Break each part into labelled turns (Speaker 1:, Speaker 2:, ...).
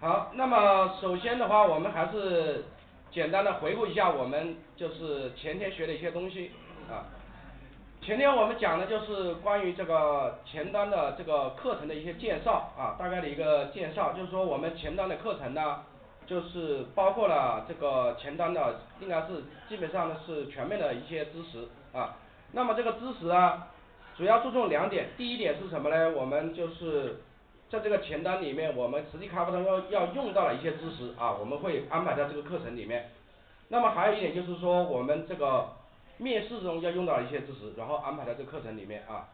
Speaker 1: 好，那么首先的话我们还是简单的回顾一下我们就是前天学的一些东西啊前天我们讲的就是关于这个前端的这个课程的一些介绍啊，大概的一个介绍，就是说我们前端的课程呢就是包括了这个前端的应该是基本上是全面的一些知识啊那么这个知识啊主要注重两点，第一点是什么呢？我们就是在这个前端里面，我们实际开发中要要用到的一些知识啊，我们会安排在这个课程里面。那么还有一点就是说我们这个面试中要用到的一些知识，然后安排在这个课程里面啊。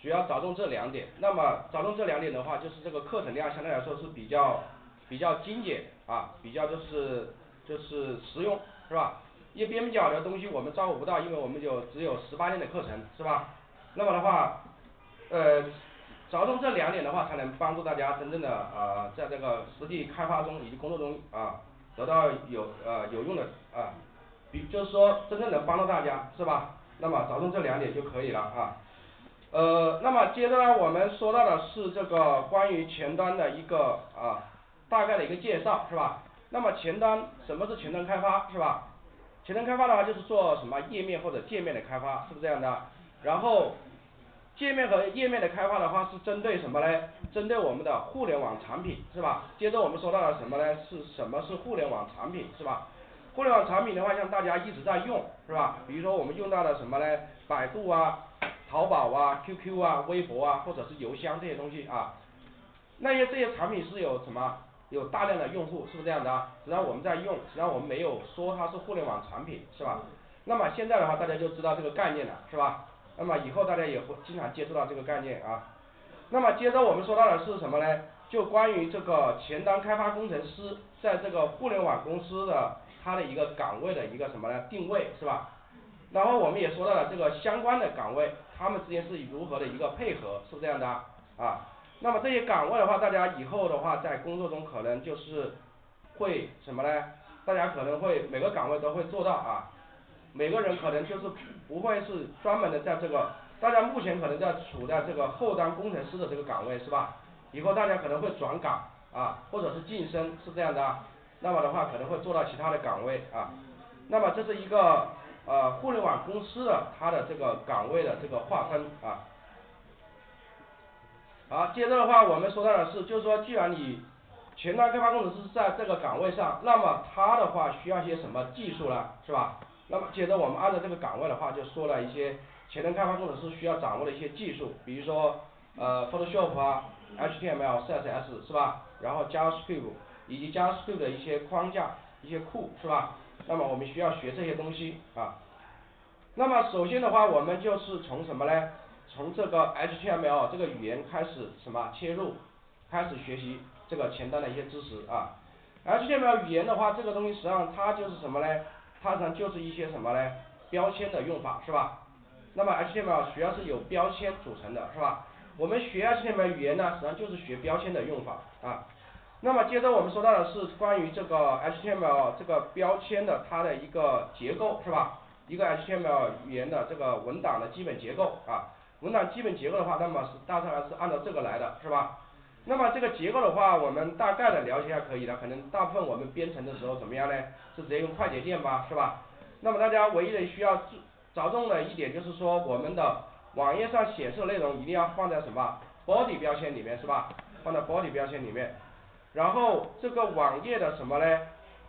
Speaker 1: 主要着重这两点，那么着重这两点的话就是这个课程量相对来说是比较比较精简啊比较就是就是实用是吧？一些边角的东西我们照顾不到，因为我们有只有十八天的课程是吧？那么的话呃着重这两点的话才能帮助大家真正的啊在这个实际开发中以及工作中啊得到有呃有用的啊比就是说真正能帮到大家是吧？那么着重这两点就可以了啊。呃那么接着呢我们说到的是这个关于前端的一个啊大概的一个介绍是吧？那么前端什么是前端开发是吧？前端开发的话就是做什么页面或者界面的开发是不是这样的？然后界面和页面的开发的话是针对什么嘞？针对我们的互联网产品是吧？接着我们说到了什么呢是什么是互联网产品是吧？互联网产品的话像大家一直在用是吧？比如说我们用到的什么嘞？百度啊淘宝啊 Q Q 啊微博啊或者是邮箱这些东西啊。那些这些产品是有什么？有大量的用户是不是这样的啊？只要我们在用只要我们没有说它是互联网产品是吧？那么现在的话大家就知道这个概念了是吧？那么以后大家也会经常接触到这个概念啊。那么接着我们说到的是什么嘞就关于这个前端开发工程师在这个互联网公司的他的一个岗位的一个什么呢？定位是吧？然后我们也说到了这个相关的岗位他们之间是如何的一个配合是这样的啊。那么这些岗位的话大家以后的话在工作中可能就是会什么嘞大家可能会每个岗位都会做到啊每个人可能就是不会是专门的在这个大家目前可能在处在这个后端工程师的这个岗位是吧？以后大家可能会转岗啊或者是晋升是这样的那么的话可能会做到其他的岗位啊。那么这是一个呃互联网公司的它的这个岗位的这个划分啊。好接着的话我们说到的是就是说既然你前端开发工程师在这个岗位上那么他的话需要些什么技术呢是吧？那么接着我们按照这个岗位的话就说了一些前端开发工程师需要掌握的一些技术比如说呃 photoshop 啊 H T M L C S S 是吧？然后 JavaScript 以及 JavaScript 的一些框架一些库是吧？那么我们需要学这些东西啊。那么首先的话我们就是从什么嘞从这个 H T M L 这个语言开始什么？切入开始学习这个前端的一些知识啊。H T M L 语言的话这个东西实际上它就是什么嘞它呢就是一些什么嘞标签的用法是吧？那么 H T M L 主要是由标签组成的是吧？我们学 H T M L 语言呢实际上就是学标签的用法啊。那么接着我们说到的是关于这个 H T M L 这个标签的它的一个结构是吧？一个 H T M L 语言的这个文档的基本结构啊。文档基本结构的话那么是大致上是按照这个来的是吧那么这个结构的话我们大概的了解一下可以了可能大部分我们编程的时候怎么样呢？是直接用快捷键吧是吧？那么大家唯一的需要注着重的一点就是说我们的网页上显示的内容一定要放在什么？body 标签里面是吧？放在 body 标签里面。然后这个网页的什么嘞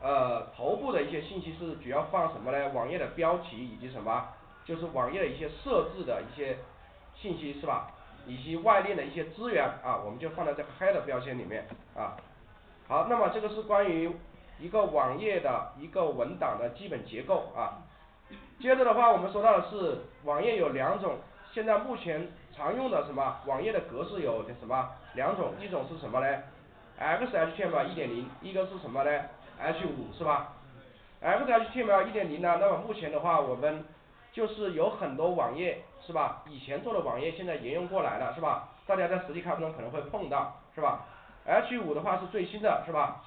Speaker 1: 呃头部的一些信息是主要放什么嘞网页的标题以及什么？就是网页的一些设置的一些信息是吧以及外链的一些资源啊我们就放在这个 head 标签里面啊。好那么这个是关于一个网页的一个文档的基本结构啊。接着的话我们说到的是网页有两种现在目前常用的什么网页的格式有什么两种一种是什么嘞？X H T M L 一点零一个是什么嘞？H 五是吧？X H T M L 一点零呢那么目前的话我们就是有很多网页是吧以前做的网页现在沿用过来了是吧大家在实际开发中可能会碰到是吧 H 五的话是最新的是吧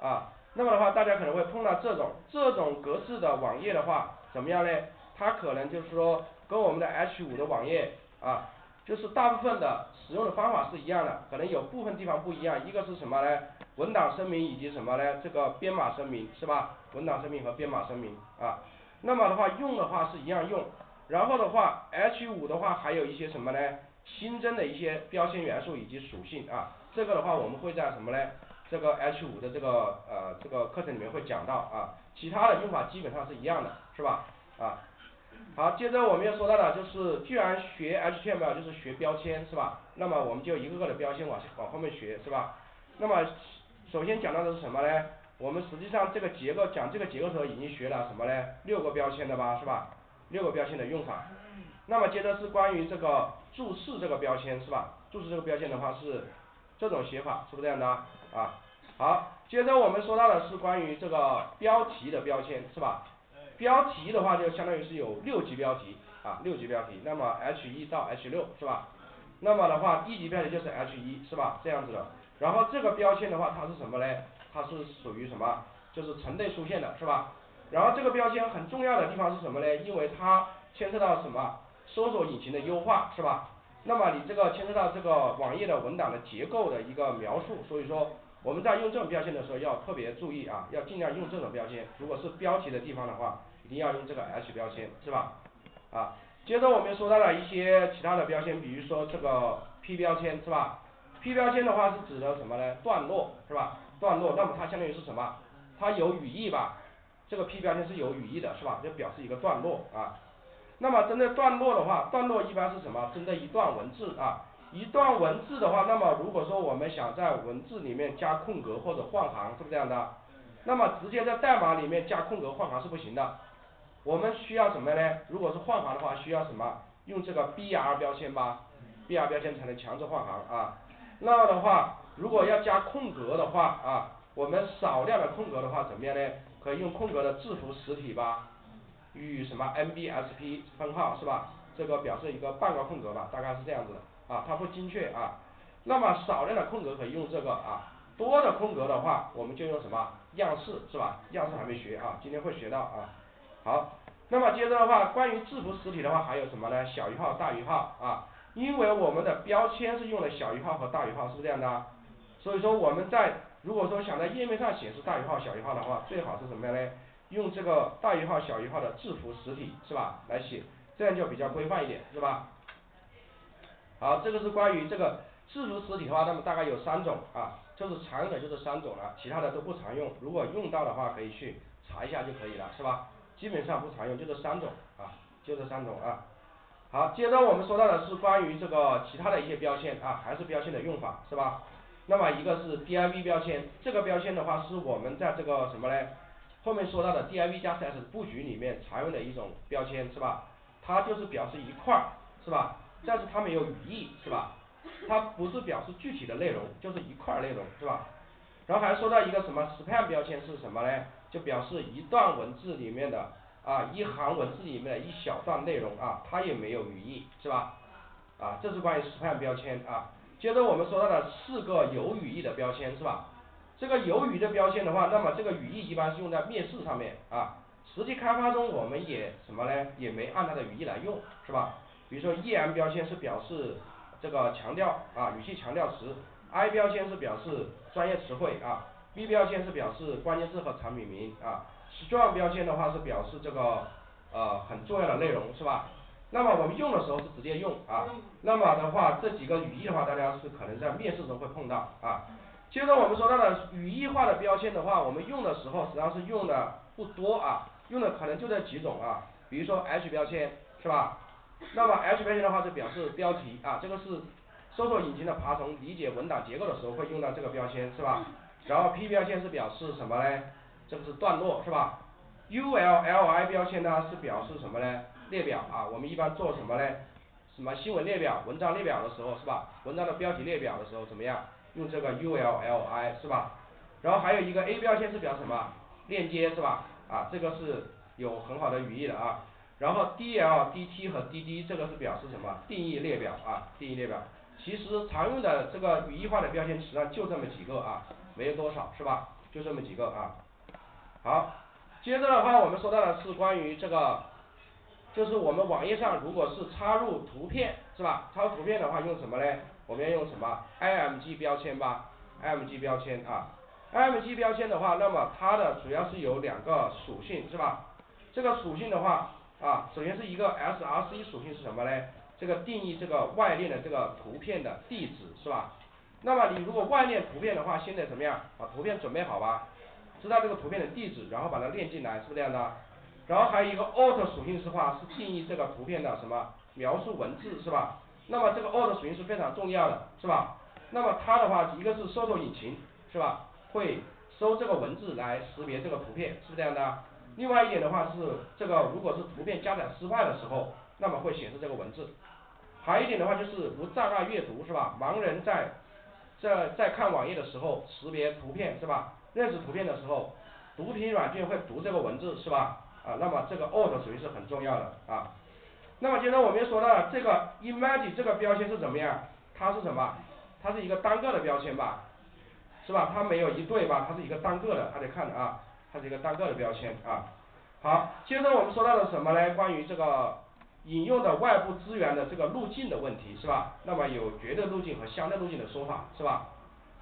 Speaker 1: 啊那么的话大家可能会碰到这种这种格式的网页的话怎么样呢它可能就是说跟我们的 H 五的网页啊就是大部分的使用的方法是一样的，可能有部分地方不一样，一个是什么呢？文档声明以及什么呢？这个编码声明是吧？文档声明和编码声明啊，那么的话用的话是一样用，然后的话 H 五的话还有一些什么呢？新增的一些标签元素以及属性啊，这个的话我们会在什么呢？这个 H 五的这个呃这个课程里面会讲到啊，其他的用法基本上是一样的，是吧？啊，好，接着我们要说到的就是，既然学 HTML 就是学标签是吧？那么我们就一个个的标签往往后面学是吧？那么首先讲到的是什么呢？我们实际上这个结构讲这个结构的时候已经学了什么呢？六个标签的吧是吧？六个标签的用法。那么接着是关于这个注释这个标签是吧？注释这个标签的话是这种写法，是不是这样的啊？好，接着我们说到的是关于这个标题的标签是吧？标题的话就相当于是有六级标题啊，六级标题，那么 H 一到 H 六是吧？那么的话一级标题就是 H 一是吧？这样子的。然后这个标签的话它是什么呢？它是属于什么？就是成对出现的是吧？然后这个标签很重要的地方是什么呢？因为它牵涉到什么？搜索引擎的优化是吧？那么你这个牵涉到这个网页的文档的结构的一个描述，所以说我们在用这种标签的时候要特别注意啊，要尽量用这种标签。如果是标题的地方的话，一定要用这个 H 标签是吧？啊，接着我们说到了一些其他的标签，比如说这个 P 标签是吧？P 标签的话是指的什么呢？段落是吧？段落，那么它相当于是什么？它有语义吧？这个 P 标签是有语义的是吧？就表示一个段落啊。那么针对段落的话，段落一般是什么？针对一段文字啊，一段文字的话，那么如果说我们想在文字里面加空格或者换行，是不是这样的？那么直接在代码里面加空格换行是不行的。我们需要什么呢？如果是换行的话，需要什么？用这个 BR 标签吧，BR 标签才能强制换行啊。那的话，如果要加空格的话啊，我们少量的空格的话怎么样呢？可以用空格的字符实体吧。与什么 MBSP 分号是吧？这个表示一个半个空格吧，大概是这样子的啊，它不精确啊。那么少量的空格可以用这个啊，多的空格的话，我们就用什么样式是吧？样式还没学啊，今天会学到啊。好，那么接着的话，关于字符实体的话，还有什么呢？小于号、大于号啊，因为我们的标签是用的小于号和大于号，是不是这样的？所以说我们在如果说想在页面上显示大于号、小于号的话，最好是什么样呢？用这个大于号小于号的字符实体是吧来写，这样就比较规范一点是吧？好，这个是关于这个字符实体的话，那么大概有三种啊，就是常用的就这三种了，其他的都不常用，如果用到的话可以去查一下就可以了是吧？基本上不常用，就这三种啊，就这三种啊。好，接着我们说到的是关于这个其他的一些标签啊，还是标签的用法是吧？那么一个是 div 标签，这个标签的话是我们在这个什么呢？后面说到的 div 加 CS 布局里面常用的一种标签是吧？它就是表示一块儿是吧？但是它没有语义是吧？它不是表示具体的内容，就是一块内容是吧？然后还说到一个什么 span 标签是什么呢？就表示一段文字里面的啊一行文字里面的一小段内容啊，它也没有语义是吧？啊，这是关于 span 标签啊。接着我们说到的四个有语义的标签是吧？这个有语的标签的话，那么这个语义一般是用在面试上面啊。实际开发中我们也什么呢？也没按它的语义来用，是吧？比如说 em 标签是表示这个强调啊语气强调词，i 标签是表示专业词汇啊，b 标签是表示关键字和产品名啊，strong 标签的话是表示这个呃很重要的内容，是吧？那么我们用的时候是直接用啊。那么的话这几个语义的话，大家是可能在面试中会碰到啊。接着我们说到的语义化的标签的话，我们用的时候实际上是用的不多啊，用的可能就这几种啊，比如说 H 标签是吧？那么 H 标签的话就表示标题啊，这个是搜索引擎的爬虫理解文档结构的时候会用到这个标签是吧？然后 P 标签是表示什么呢？这个是段落是吧？ULLI 标签呢是表示什么呢？列表啊，我们一般做什么呢？什么新闻列表、文章列表的时候是吧？文章的标题列表的时候怎么样？用这个 ULLI 是吧？然后还有一个 A 标签是表示什么？链接是吧？啊，这个是有很好的语义的啊。然后 DL、DT 和 DD 这个是表示什么？定义列表啊，定义列表。其实常用的这个语义化的标签实际上就这么几个啊，没有多少是吧？就这么几个啊。好，接着的话我们说到的是关于这个，就是我们网页上如果是插入图片是吧？插入图片的话用什么嘞？我们要用什么？IMG 标签吧，IMG 标签啊，IMG 标签的话，那么它的主要是有两个属性是吧？这个属性的话啊，首先是一个 src 属性是什么嘞？这个定义这个外链的这个图片的地址是吧？那么你如果外链图片的话，现在怎么样？把图片准备好吧，知道这个图片的地址，然后把它链进来，是不是这样的？然后还有一个 alt 属性是话，是定义这个图片的什么描述文字是吧？那么这个 alt 属性是非常重要的，是吧？那么它的话，一个是搜索引擎是吧？会搜这个文字来识别这个图片，是不是这样的？另外一点的话是这个如果是图片加载失败的时候，那么会显示这个文字。还有一点的话就是无障碍阅读是吧？盲人在在在看网页的时候识别图片是吧？认识图片的时候，读屏软件会读这个文字是吧？啊，那么这个 alt 属于是很重要的啊。那么接着我们又说到这个 image 这个标签是怎么样？它是什么？它是一个单个的标签吧？是吧？它没有一对吧？它是一个单个的，大家看啊，它是一个单个的标签啊。好，接着我们说到的什么呢？关于这个引用的外部资源的这个路径的问题是吧？那么有绝对路径和相对路径的说法是吧？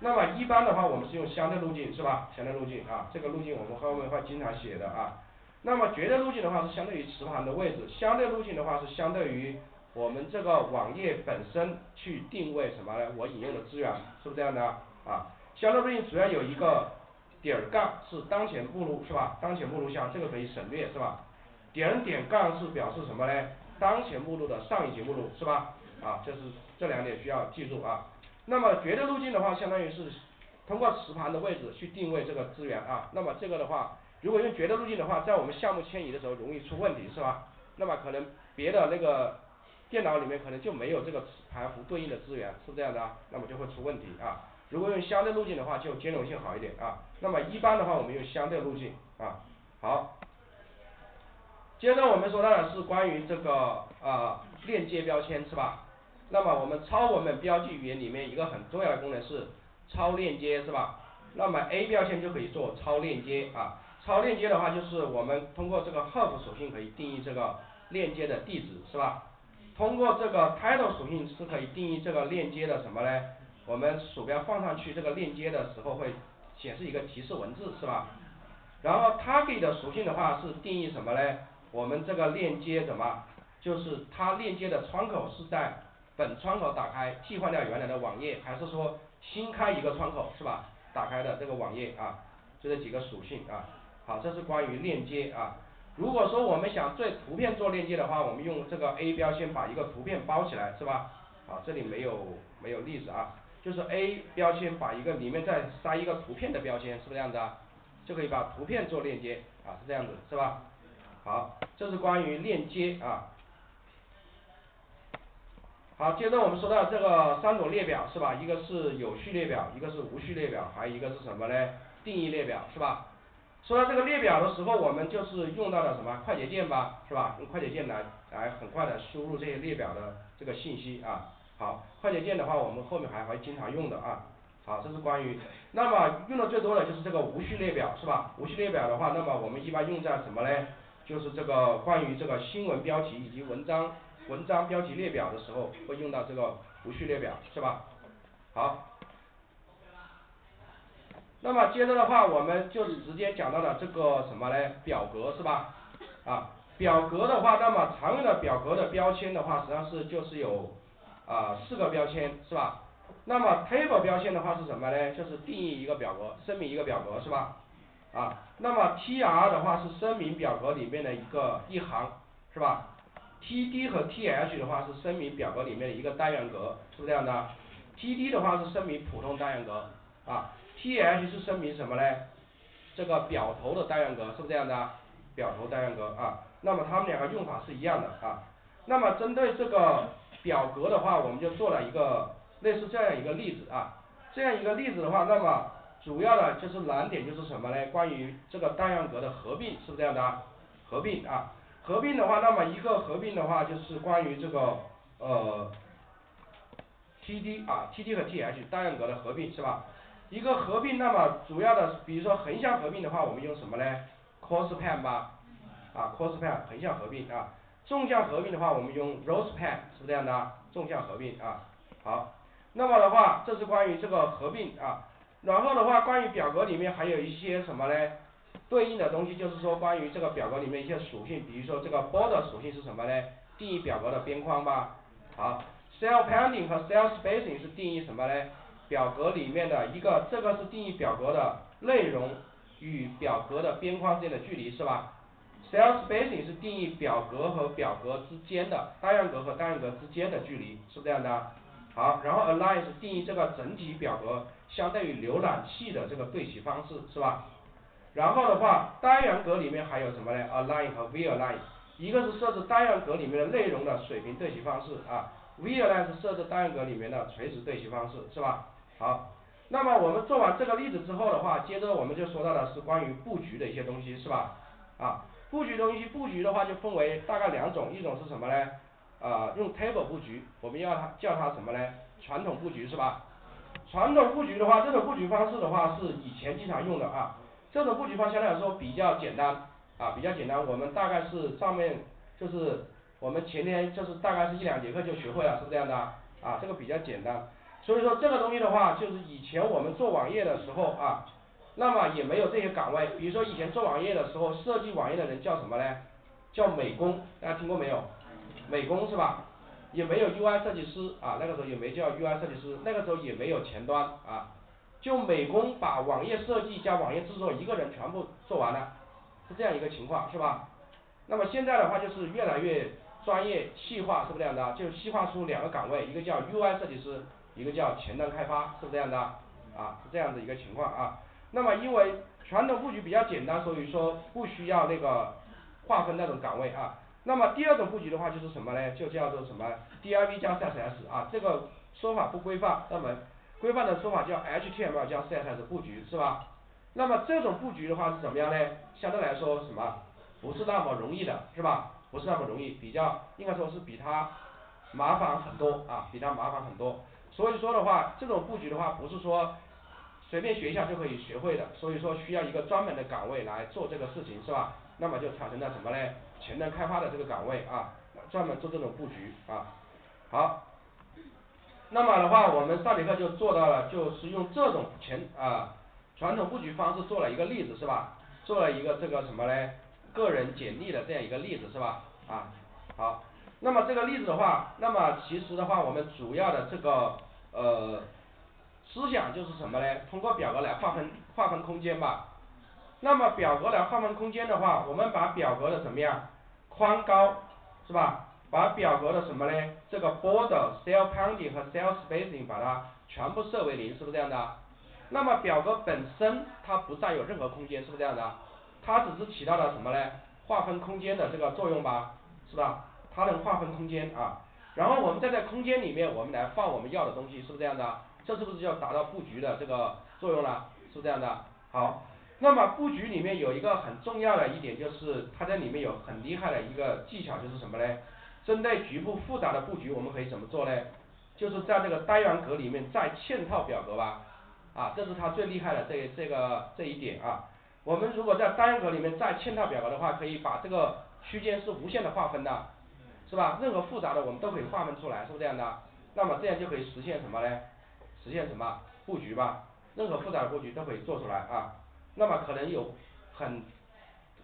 Speaker 1: 那么一般的话我们是用相对路径是吧？相对路径啊，这个路径我们后面会经常写的啊。那么绝对路径的话是相对于磁盘的位置，相对路径的话是相对于我们这个网页本身去定位什么呢？我引用的资源是不是这样的啊？相对路径主要有一个点儿杠是当前目录是吧？当前目录项这个可以省略是吧？点点杠是表示什么呢？当前目录的上一级目录是吧？啊，这是这两点需要记住啊。那么绝对路径的话，相当于是通过磁盘的位置去定位这个资源啊。那么这个的话。如果用绝对路径的话，在我们项目迁移的时候容易出问题是吧？那么可能别的那个电脑里面可能就没有这个盘符对应的资源，是这样的，那么就会出问题啊。如果用相对路径的话，就兼容性好一点啊。那么一般的话，我们用相对路径啊。好，接着我们说到的是关于这个啊链接标签是吧？那么我们超文本标记语言里面一个很重要的功能是超链接是吧？那么 A 标签就可以做超链接啊。超链接的话，就是我们通过这个 hook 属性可以定义这个链接的地址，是吧？通过这个 title 属性是可以定义这个链接的什么呢？我们鼠标放上去这个链接的时候会显示一个提示文字，是吧？然后 target 的属性的话是定义什么呢？我们这个链接怎么？就是它链接的窗口是在本窗口打开替换掉原来的网页，还是说新开一个窗口，是吧？打开的这个网页啊，就这几个属性啊。好，这是关于链接啊。如果说我们想对图片做链接的话，我们用这个 A 标签把一个图片包起来，是吧？好，这里没有没有例子啊，就是 A 标签把一个里面再塞一个图片的标签，是不是这样子啊？就可以把图片做链接啊，是这样子，是吧？好，这是关于链接啊。好，接着我们说到这个三种列表是吧？一个是有序列表，一个是无序列表，还有一个是什么呢？定义列表，是吧？说到这个列表的时候，我们就是用到了什么快捷键吧，是吧？用快捷键来来很快的输入这些列表的这个信息啊。好，快捷键的话，我们后面还会经常用的啊。好，这是关于，那么用的最多的就是这个无序列表，是吧？无序列表的话，那么我们一般用在什么呢？就是这个关于这个新闻标题以及文章文章标题列表的时候，会用到这个无序列表，是吧？好。那么接着的话，我们就直接讲到了这个什么呢？表格是吧？啊，表格的话，那么常用的表格的标签的话，实际上是就是有啊四个标签是吧？那么 table 标签的话是什么呢？就是定义一个表格，声明一个表格是吧？啊，那么 tr 的话是声明表格里面的一个一行是吧？td 和 th 的话是声明表格里面的一个单元格，是不是这样的？td 的话是声明普通单元格啊。T H 是声明什么呢？这个表头的单元格是不是这样的？表头单元格啊，那么它们两个用法是一样的啊。那么针对这个表格的话，我们就做了一个类似这样一个例子啊。这样一个例子的话，那么主要的就是难点就是什么呢？关于这个单元格的合并是不是这样的？合并啊，合并的话，那么一个合并的话就是关于这个呃 T D 啊 T D 和 T H 单元格的合并是吧？一个合并，那么主要的，比如说横向合并的话，我们用什么呢？cospan 吧，啊，cospan 横向合并啊。纵向合并的话，我们用 row span 是不是这样的？纵向合并啊。好，那么的话这是关于这个合并啊，然后的话关于表格里面还有一些什么嘞？对应的东西就是说关于这个表格里面一些属性，比如说这个 border 属性是什么嘞？定义表格的边框吧。好，cell padding 和 cell spacing 是定义什么嘞？表格里面的一个，这个是定义表格的内容与表格的边框之间的距离是吧？cell spacing 是定义表格和表格之间的单元格和单元格之间的距离，是这样的。好，然后 align 是定义这个整体表格相对于浏览器的这个对齐方式是吧？然后的话单元格里面还有什么嘞？align 和 v align，一个是设置单元格里面的内容的水平对齐方式啊，v align 是设置单元格里面的垂直对齐方式是吧？好，那么我们做完这个例子之后的话，接着我们就说到的是关于布局的一些东西是吧？啊，布局东西布局的话就分为大概两种，一种是什么嘞？啊用 table 布局，我们要它叫它什么嘞？传统布局是吧？传统布局的话，这种布局方式的话是以前经常用的啊，这种布局方相对来说比较简单啊比较简单，我们大概是上面就是我们前天就是大概是一两节课就学会了，是这样的啊这个比较简单。所以说这个东西的话，就是以前我们做网页的时候啊，那么也没有这些岗位，比如说以前做网页的时候，设计网页的人叫什么嘞？叫美工，大家听过没有？美工是吧？也没有 UI 设计师啊，那个时候也没叫 UI 设计师，那个时候也没有前端啊，就美工把网页设计加网页制作一个人全部做完了，是这样一个情况是吧？那么现在的话就是越来越专业细化，是不是这样的？就细化出两个岗位，一个叫 UI 设计师，一个叫前端开发，是不是这样的？啊，是这样的一个情况啊。那么因为传统布局比较简单，所以说不需要那个划分那种岗位啊。那么第二种布局的话就是什么呢？就叫做什么 div 加 css 啊，这个说法不规范，那么规范的说法叫 html 加 css 布局是吧？那么这种布局的话是怎么样呢？相对来说什么？不是那么容易的是吧？不是那么容易，比较应该说是比它麻烦很多啊，比它麻烦很多。所以说的话，这种布局的话不是说随便学一下就可以学会的，所以说需要一个专门的岗位来做这个事情是吧？那么就产生了什么呢？前端开发的这个岗位啊，专门做这种布局啊。好，那么的话我们上节课就做到了，就是用这种前啊传统布局方式做了一个例子是吧？做了一个这个什么嘞？个人简历的这样一个例子是吧？啊，好，那么这个例子的话，那么其实的话我们主要的这个呃思想就是什么嘞？通过表格来划分划分空间吧。那么表格来划分空间的话，我们把表格的怎么样？宽高是吧？把表格的什么嘞？这个 border cell padding 和 cell spacing 把它全部设为零，是不是这样的？那么表格本身它不占有任何空间，是不是这样的？它只是起到了什么嘞？划分空间的这个作用吧，是吧？它能划分空间啊。然后我们再在空间里面，我们来放我们要的东西，是不是这样的？这是不是就要达到布局的这个作用了？是不是这样的？好。那么布局里面有一个很重要的一点，就是它在里面有很厉害的一个技巧，就是什么嘞？针对局部复杂的布局，我们可以怎么做嘞？就是在这个单元格里面再嵌套表格吧，啊，这是它最厉害的这这个这一点啊。我们如果在单元格里面再嵌套表格的话，可以把这个区间是无限的划分的，是吧？任何复杂的我们都可以划分出来，是不是这样的？那么这样就可以实现什么嘞？实现什么布局吧？任何复杂的布局都可以做出来啊。那么可能有很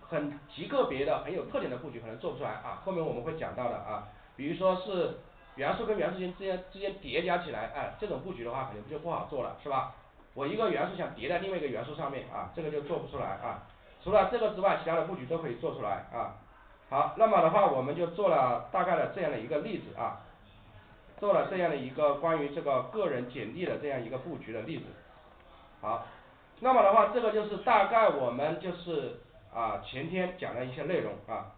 Speaker 1: 很极个别的很有特点的布局可能做不出来啊，后面我们会讲到的啊，比如说是元素跟元素间之间之间叠加起来，哎，这种布局的话可能就不好做了，是吧？我一个元素想叠在另外一个元素上面啊，这个就做不出来啊。除了这个之外，其他的布局都可以做出来啊。好，那么的话我们就做了大概的这样的一个例子啊，做了这样的一个关于这个个人简历的这样一个布局的例子，好。那么的话，这个就是大概我们就是啊前天讲的一些内容啊。